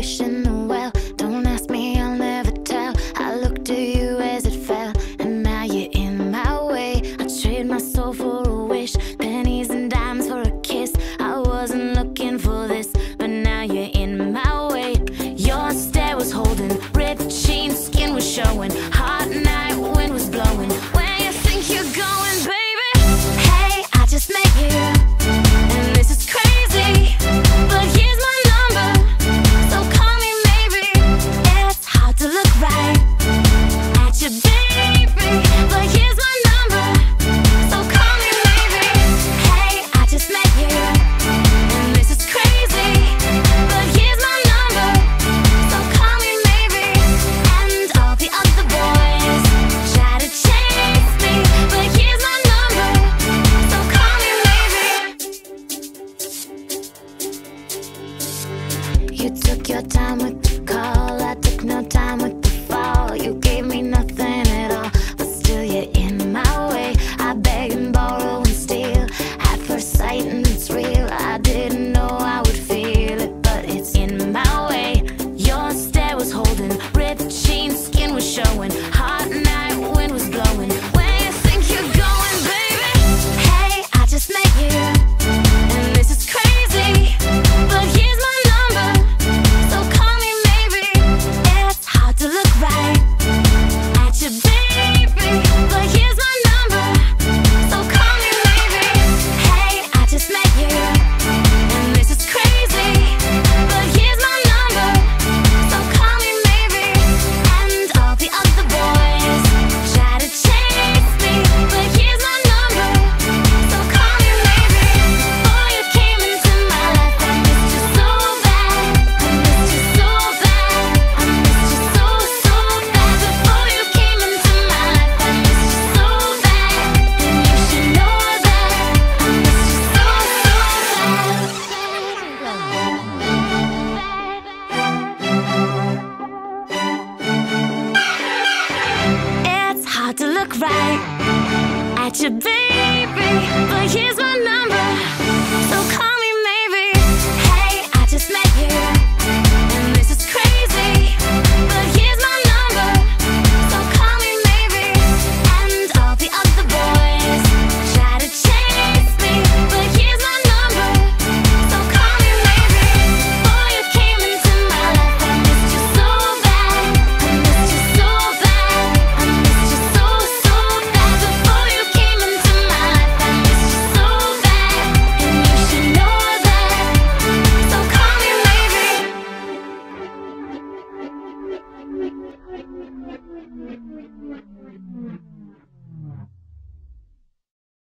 wishing You took your time with the call. right at your baby, but here's my